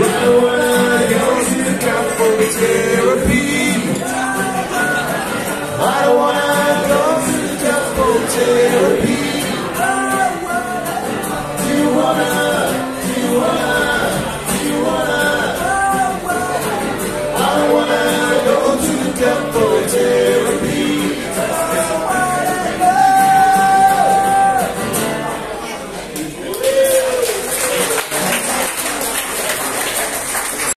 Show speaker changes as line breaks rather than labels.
I go to the therapy, I don't wanna go to the temple therapy. Do you wanna?